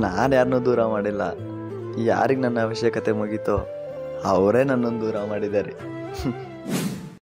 ನಾನು ಯಾರನ್ನೂ ದೂರ ಮಾಡಿಲ್ಲ. ಯಾರಿಗೆ ನನ್ನ ಅವಶ್ಯಕತೆ ಮುಗೀತೋ ಅವರೇ ನನ್ನನ್ನು ದೂರ ಮಾಡಿದ್ದಾರೆ.